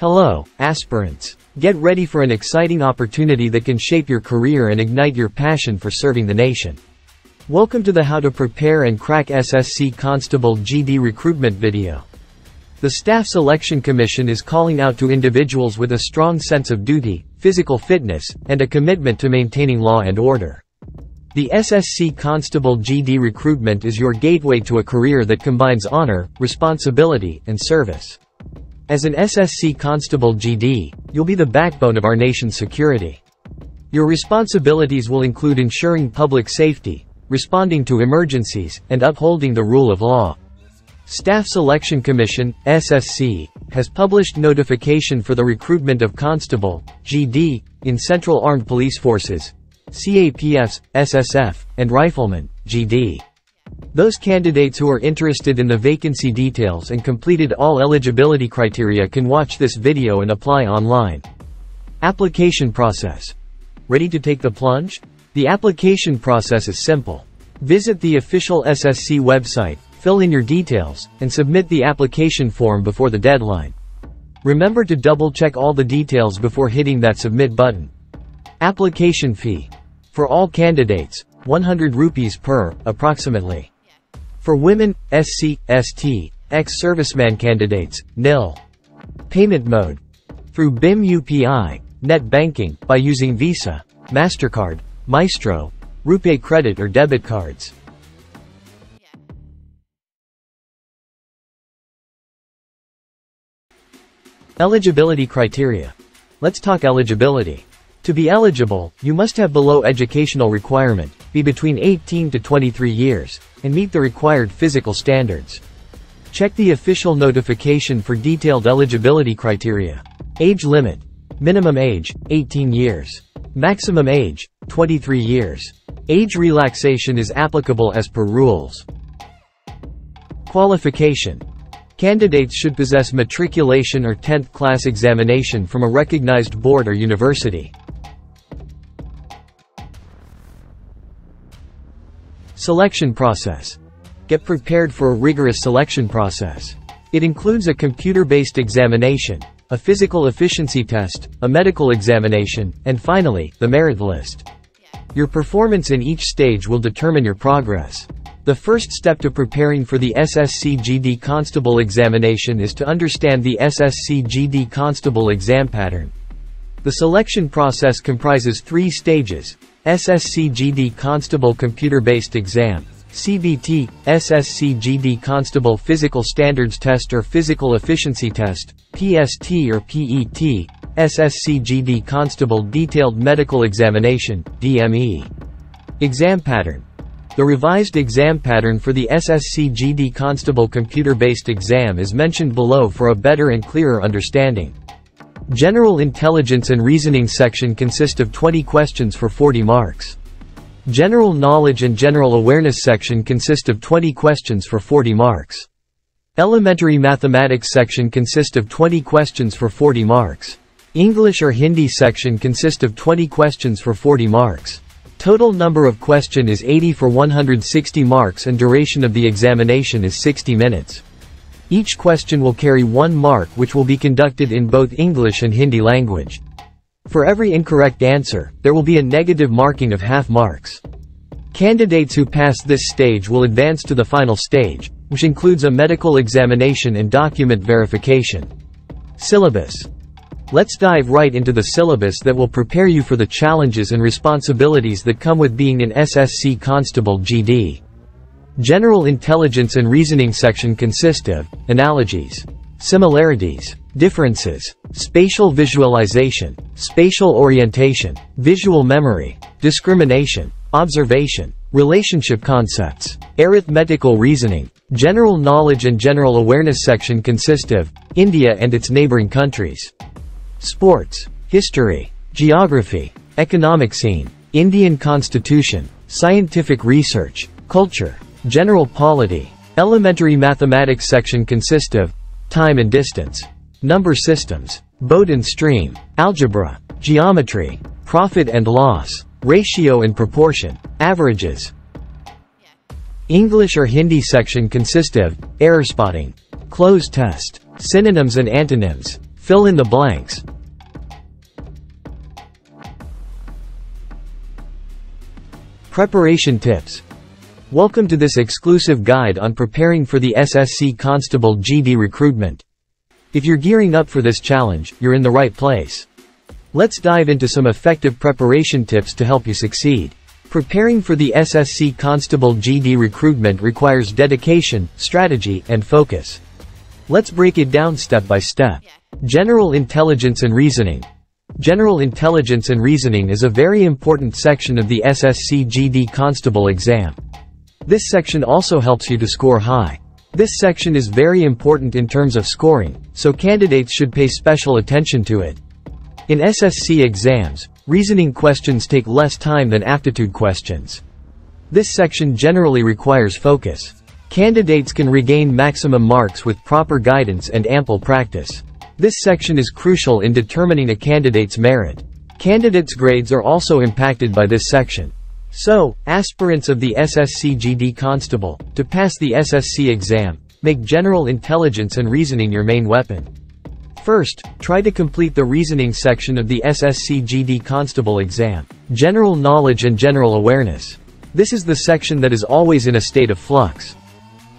Hello, aspirants. Get ready for an exciting opportunity that can shape your career and ignite your passion for serving the nation. Welcome to the How to Prepare and Crack SSC Constable GD recruitment video. The Staff Selection Commission is calling out to individuals with a strong sense of duty, physical fitness, and a commitment to maintaining law and order. The SSC Constable GD recruitment is your gateway to a career that combines honor, responsibility, and service. As an SSC Constable GD, you'll be the backbone of our nation's security. Your responsibilities will include ensuring public safety, responding to emergencies, and upholding the rule of law. Staff Selection Commission, SSC, has published notification for the recruitment of Constable, GD, in Central Armed Police Forces, CAPFs, SSF, and Riflemen, GD. Those candidates who are interested in the vacancy details and completed all eligibility criteria can watch this video and apply online. Application process. Ready to take the plunge? The application process is simple. Visit the official SSC website, fill in your details, and submit the application form before the deadline. Remember to double check all the details before hitting that submit button. Application fee. For all candidates, 100 rupees per, approximately. For women, SC, ST, ex-serviceman candidates, nil. Payment mode. Through BHIM UPI, net banking, by using Visa, MasterCard, Maestro, RuPay credit or debit cards. Eligibility criteria. Let's talk eligibility. To be eligible, you must have below educational requirement, be between 18 to 23 years, and meet the required physical standards. Check the official notification for detailed eligibility criteria. Age limit. Minimum age, 18 years. Maximum age, 23 years. Age relaxation is applicable as per rules. Qualification. Candidates should possess matriculation or 10th class examination from a recognized board or university. Selection process. Get prepared for a rigorous selection process. It includes a computer-based examination, a physical efficiency test, a medical examination, and finally, the merit list. Your performance in each stage will determine your progress. The first step to preparing for the SSC GD Constable examination is to understand the SSC GD Constable exam pattern. The selection process comprises three stages. SSC GD Constable Computer-Based Exam, CBT, SSC GD Constable Physical Standards Test or Physical Efficiency Test, PST or PET, SSC GD Constable Detailed Medical Examination, DME. Exam Pattern the revised exam pattern for the SSC GD Constable computer-based exam is mentioned below for a better and clearer understanding. General Intelligence and Reasoning section consist of 20 questions for 40 marks. General Knowledge and General Awareness section consist of 20 questions for 40 marks. Elementary Mathematics section consist of 20 questions for 40 marks. English or Hindi section consist of 20 questions for 40 marks. Total number of question is 80 for 160 marks and duration of the examination is 60 minutes. Each question will carry one mark which will be conducted in both English and Hindi language. For every incorrect answer, there will be a negative marking of half marks. Candidates who pass this stage will advance to the final stage, which includes a medical examination and document verification. Syllabus Let's dive right into the syllabus that will prepare you for the challenges and responsibilities that come with being an SSC Constable GD. General Intelligence and Reasoning section consist of analogies, similarities, differences, spatial visualization, spatial orientation, visual memory, discrimination, observation, relationship concepts, arithmetical reasoning, general knowledge and general awareness section consist of India and its neighboring countries. Sports, History, Geography, Economic Scene, Indian Constitution, Scientific Research, Culture, General Polity. Elementary Mathematics section consist of Time and Distance, Number Systems, Boat Stream, Algebra, Geometry, Profit and Loss, Ratio and Proportion, Averages. English or Hindi section consist of Error Spotting, Cloze Test, Synonyms and Antonyms, Fill in the blanks. Preparation Tips Welcome to this exclusive guide on preparing for the SSC Constable GD recruitment. If you're gearing up for this challenge, you're in the right place. Let's dive into some effective preparation tips to help you succeed. Preparing for the SSC Constable GD recruitment requires dedication, strategy, and focus. Let's break it down step by step. General Intelligence and Reasoning. General Intelligence and Reasoning is a very important section of the SSC GD Constable exam. This section also helps you to score high. This section is very important in terms of scoring, so candidates should pay special attention to it. In SSC exams, reasoning questions take less time than aptitude questions. This section generally requires focus. Candidates can regain maximum marks with proper guidance and ample practice. This section is crucial in determining a candidate's merit. Candidates' grades are also impacted by this section. So, aspirants of the SSC GD Constable, to pass the SSC exam, make general intelligence and reasoning your main weapon. First, try to complete the reasoning section of the SSC GD Constable exam. General knowledge and general awareness. This is the section that is always in a state of flux.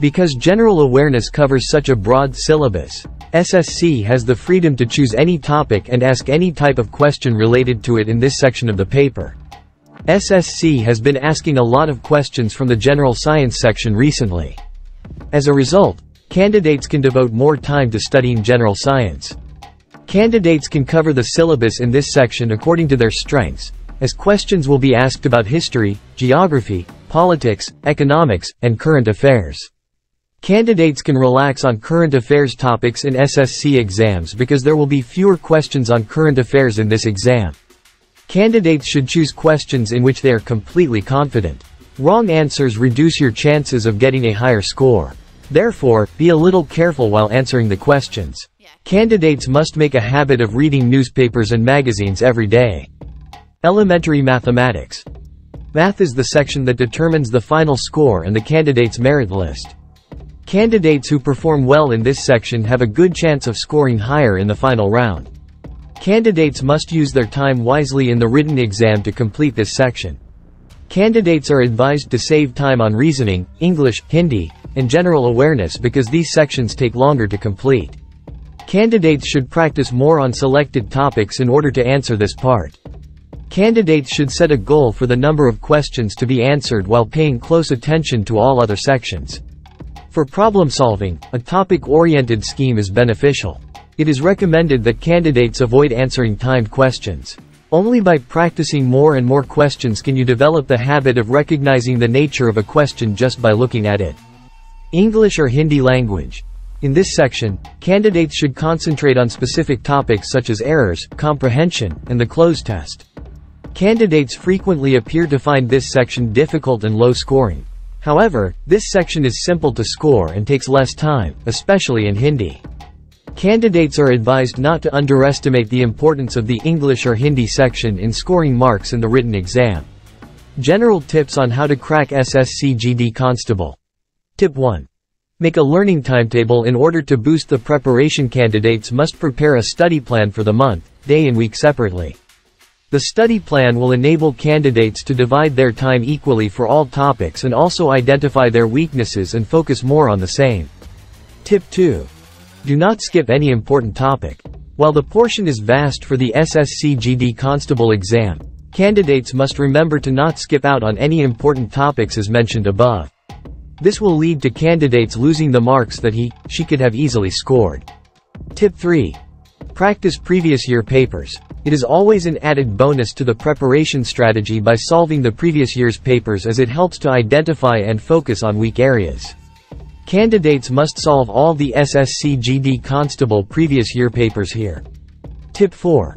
Because general awareness covers such a broad syllabus, SSC has the freedom to choose any topic and ask any type of question related to it in this section of the paper. SSC has been asking a lot of questions from the general science section recently. As a result, candidates can devote more time to studying general science. Candidates can cover the syllabus in this section according to their strengths, as questions will be asked about history, geography, politics, economics, and current affairs. Candidates can relax on current affairs topics in SSC exams because there will be fewer questions on current affairs in this exam. Candidates should choose questions in which they are completely confident. Wrong answers reduce your chances of getting a higher score. Therefore, be a little careful while answering the questions. Candidates must make a habit of reading newspapers and magazines every day. Elementary Mathematics. Math is the section that determines the final score and the candidate's merit list. Candidates who perform well in this section have a good chance of scoring higher in the final round. Candidates must use their time wisely in the written exam to complete this section. Candidates are advised to save time on reasoning, English, Hindi, and general awareness because these sections take longer to complete. Candidates should practice more on selected topics in order to answer this part. Candidates should set a goal for the number of questions to be answered while paying close attention to all other sections. For problem solving, a topic-oriented scheme is beneficial. It is recommended that candidates avoid answering timed questions. Only by practicing more and more questions can you develop the habit of recognizing the nature of a question just by looking at it. English or Hindi language. In this section, candidates should concentrate on specific topics such as errors, comprehension, and the cloze test. Candidates frequently appear to find this section difficult and low scoring. However, this section is simple to score and takes less time, especially in Hindi. Candidates are advised not to underestimate the importance of the English or Hindi section in scoring marks in the written exam. General tips on how to crack SSC GD Constable. Tip 1. Make a learning timetable in order to boost the preparation candidates must prepare a study plan for the month, day and week separately. The study plan will enable candidates to divide their time equally for all topics and also identify their weaknesses and focus more on the same. Tip 2. Do not skip any important topic. While the portion is vast for the SSC GD Constable exam, candidates must remember to not skip out on any important topics as mentioned above. This will lead to candidates losing the marks that he, she could have easily scored. Tip 3. Practice previous year papers. It is always an added bonus to the preparation strategy by solving the previous year's papers as it helps to identify and focus on weak areas. Candidates must solve all the SSC GD Constable previous year papers here. Tip 4.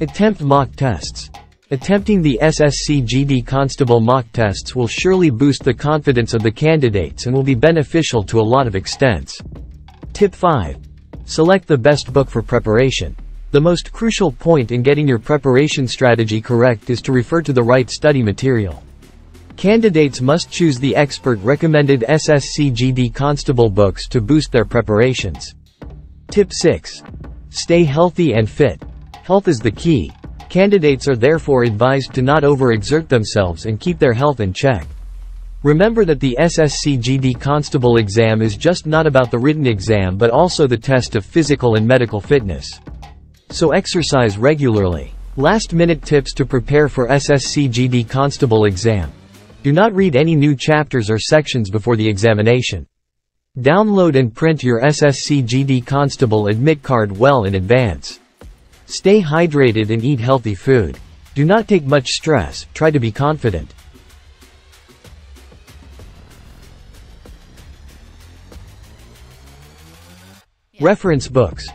Attempt mock tests. Attempting the SSC GD Constable mock tests will surely boost the confidence of the candidates and will be beneficial to a lot of extents. Tip 5. Select the best book for preparation. The most crucial point in getting your preparation strategy correct is to refer to the right study material. Candidates must choose the expert-recommended SSC GD Constable books to boost their preparations. Tip 6. Stay healthy and fit. Health is the key. Candidates are therefore advised to not overexert themselves and keep their health in check. Remember that the SSC-GD Constable exam is just not about the written exam but also the test of physical and medical fitness. So exercise regularly. Last minute tips to prepare for SSC-GD Constable exam. Do not read any new chapters or sections before the examination. Download and print your SSC GD Constable admit card well in advance. Stay hydrated and eat healthy food. Do not take much stress, try to be confident. Reference books.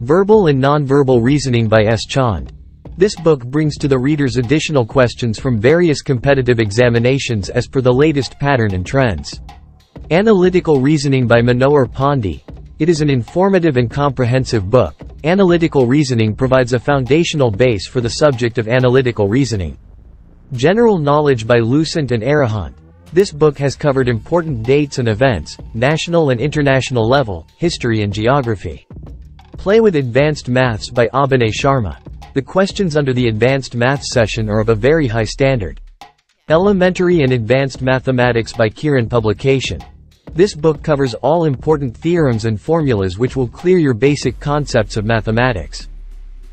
Verbal and Nonverbal Reasoning by S. Chand. This book brings to the readers additional questions from various competitive examinations as per the latest pattern and trends. Analytical Reasoning by Manohar Pandey. It is an informative and comprehensive book. Analytical reasoning provides a foundational base for the subject of analytical reasoning. General Knowledge by Lucent and Arihant. This book has covered important dates and events, national and international level, history and geography. Play with Advanced Maths by Abhinay Sharma. The questions under the Advanced math session are of a very high standard. Elementary and Advanced Mathematics by Kiran Publication. This book covers all important theorems and formulas which will clear your basic concepts of mathematics.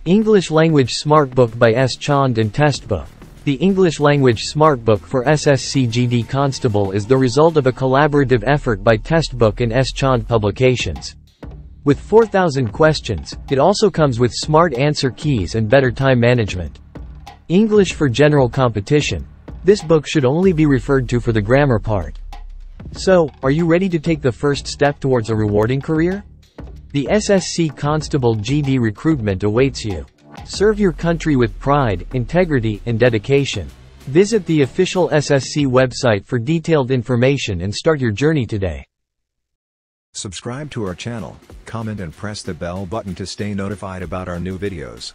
English Language Smart Book by S. Chand and Test Book. The English Language Smart Book for SSC GD Constable is the result of a collaborative effort by Test Book and S. Chand Publications. With 4,000 questions, it also comes with smart answer keys and better time management. English for General Competition. This book should only be referred to for the grammar part. So, are you ready to take the first step towards a rewarding career? The SSC Constable GD recruitment awaits you. Serve your country with pride, integrity, and dedication. Visit the official SSC website for detailed information and start your journey today. Subscribe to our channel, comment and press the bell button to stay notified about our new videos.